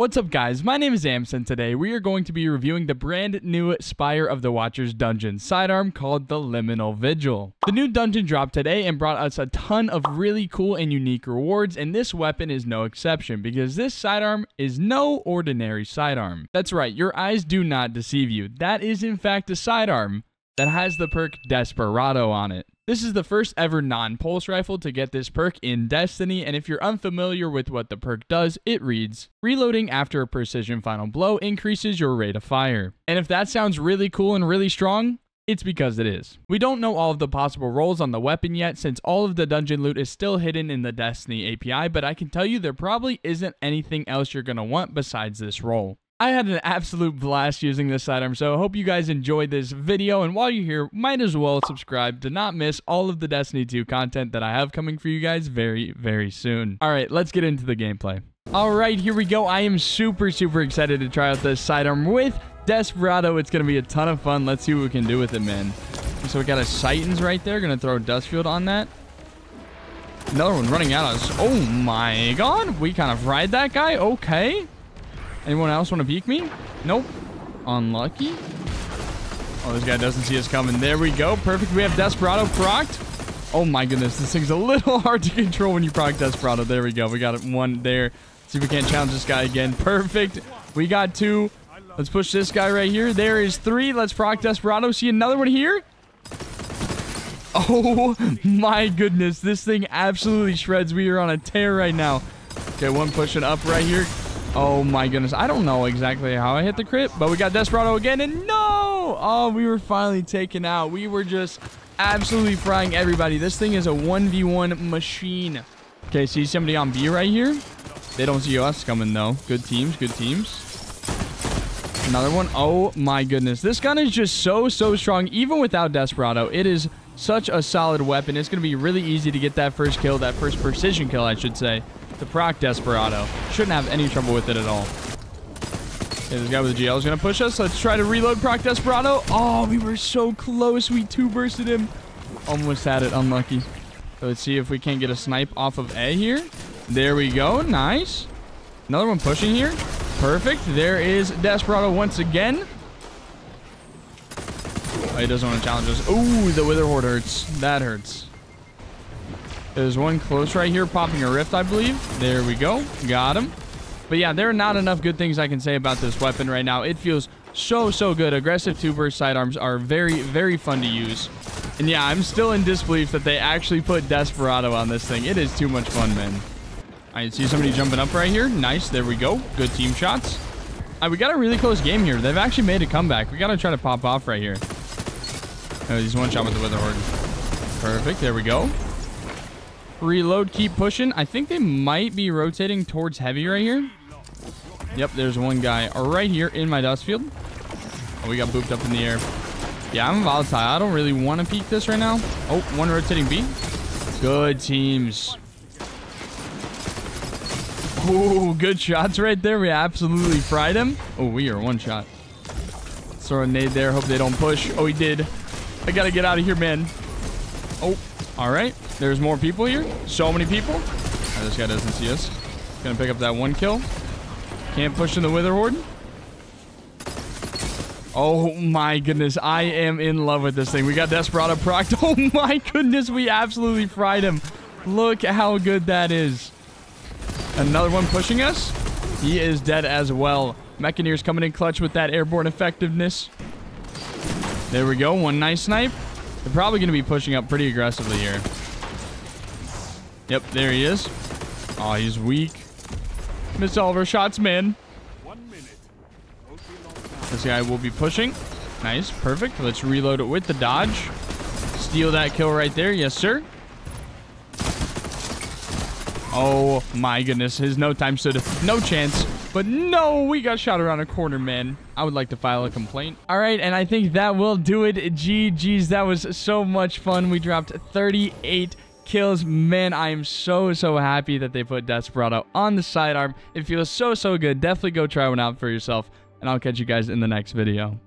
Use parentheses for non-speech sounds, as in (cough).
What's up guys, my name is Amson. Today we are going to be reviewing the brand new Spire of the Watchers dungeon sidearm called the Liminal Vigil. The new dungeon dropped today and brought us a ton of really cool and unique rewards and this weapon is no exception because this sidearm is no ordinary sidearm. That's right, your eyes do not deceive you. That is in fact a sidearm that has the perk Desperado on it. This is the first ever non-pulse rifle to get this perk in Destiny, and if you're unfamiliar with what the perk does, it reads, Reloading after a precision final blow increases your rate of fire. And if that sounds really cool and really strong, it's because it is. We don't know all of the possible rolls on the weapon yet since all of the dungeon loot is still hidden in the Destiny API, but I can tell you there probably isn't anything else you're going to want besides this roll. I had an absolute blast using this sidearm, so I hope you guys enjoyed this video, and while you're here, might as well subscribe to not miss all of the Destiny 2 content that I have coming for you guys very, very soon. Alright, let's get into the gameplay. Alright, here we go. I am super, super excited to try out this sidearm with Desperado. It's going to be a ton of fun. Let's see what we can do with it, man. So we got a Titans right there. Going to throw Duskfield on that. Another one running at us. Oh my god. We kind of ride that guy. Okay. Anyone else want to peek me? Nope. Unlucky. Oh, this guy doesn't see us coming. There we go. Perfect. We have Desperado procced. Oh my goodness. This thing's a little (laughs) hard to control when you proc Desperado. There we go. We got one there. See if we can't challenge this guy again. Perfect. We got two. Let's push this guy right here. There is three. Let's proc Desperado. See another one here? (laughs) Oh my goodness. This thing absolutely shreds. We are on a tear right now. Okay, one pushing up right here. Oh my goodness. I don't know exactly how I hit the crit, but we got Desperado again, and no! Oh, we were finally taken out. We were just absolutely frying everybody. This thing is a 1v1 machine. Okay, see somebody on B right here? They don't see us coming, though. Good teams, good teams. Another one. Oh my goodness. This gun is just so, so strong. Even without Desperado, it is such a solid weapon. It's going to be really easy to get that first kill, that first precision kill, I should say the proc Desperado. Shouldn't have any trouble with it at all. This guy with the GL is going to push us. Let's try to reload proc Desperado. Oh, we were so close. We two-bursted him. Almost had it. Unlucky. So let's see if we can't get a snipe off of A here. There we go. Nice. Another one pushing here. Perfect. There is Desperado once again. Oh, he doesn't want to challenge us. Ooh, the Witherhoard hurts. That hurts. There's one close right here, popping a rift, I believe. There we go. Got him. But yeah, there are not enough good things I can say about this weapon right now. It feels so, so good. Aggressive two-burst sidearms are very, very fun to use. And yeah, I'm still in disbelief that they actually put Desperado on this thing. It is too much fun, man. I see somebody jumping up right here. Nice. There we go. Good team shots. Right, we got a really close game here. They've actually made a comeback. We got to try to pop off right here. Oh, he's one shot with the Witherhoard. Perfect. There we go. Reload, keep pushing. I think they might be rotating towards heavy right here. Yep, there's one guy right here in my Duskfield. Oh, we got booped up in the air. Yeah, I'm volatile. I don't really want to peek this right now. Oh, one rotating B. Good teams. Ooh, good shots right there. We absolutely fried him. Oh, we are one shot. Throw a nade there. Hope they don't push. Oh, he did. I got to get out of here, man. Oh, all right. There's more people here. So many people. Oh, this guy doesn't see us. Gonna pick up that one kill. Can't push in the Witherhoard. Oh my goodness. I am in love with this thing. We got Desperado procced. (laughs) Oh my goodness. We absolutely fried him. Look how good that is. Another one pushing us. He is dead as well. Mechaneer's coming in clutch with that airborne effectiveness. There we go. One nice snipe. They're probably going to be pushing up pretty aggressively here. Yep, there he is. Oh, he's weak. Miss our shots, man. This guy will be pushing. Nice, perfect. Let's reload it with the dodge. Steal that kill right there. Yes, sir. Oh, my goodness. His no time stood no chance. But no, we got shot around a corner, man. I would like to file a complaint. All right, and I think that will do it. GG's, that was so much fun. We dropped 38 kills. Man, I am so, so happy that they put Desperado on the sidearm. It feels so, so good. Definitely go try one out for yourself, and I'll catch you guys in the next video.